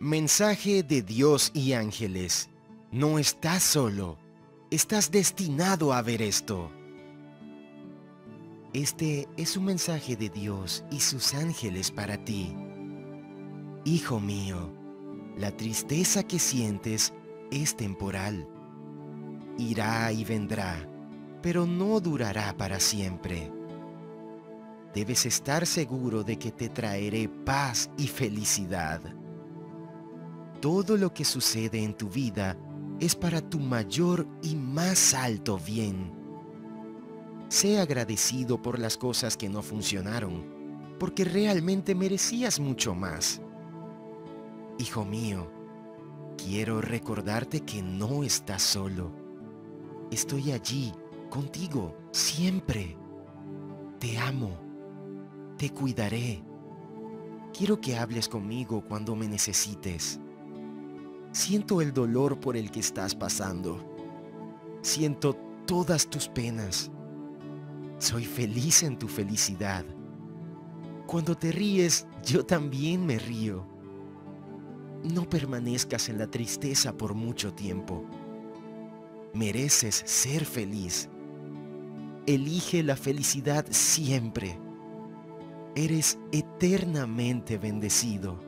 Mensaje de Dios y ángeles. No estás solo. Estás destinado a ver esto. Este es un mensaje de Dios y sus ángeles para ti. Hijo mío, la tristeza que sientes es temporal. Irá y vendrá, pero no durará para siempre. Debes estar seguro de que te traeré paz y felicidad. Todo lo que sucede en tu vida es para tu mayor y más alto bien. Sé agradecido por las cosas que no funcionaron, porque realmente merecías mucho más. Hijo mío, quiero recordarte que no estás solo. Estoy allí, contigo, siempre. Te amo. Te cuidaré. Quiero que hables conmigo cuando me necesites. Siento el dolor por el que estás pasando. Siento todas tus penas. Soy feliz en tu felicidad. Cuando te ríes, yo también me río. No permanezcas en la tristeza por mucho tiempo. Mereces ser feliz. Elige la felicidad siempre. Eres eternamente bendecido.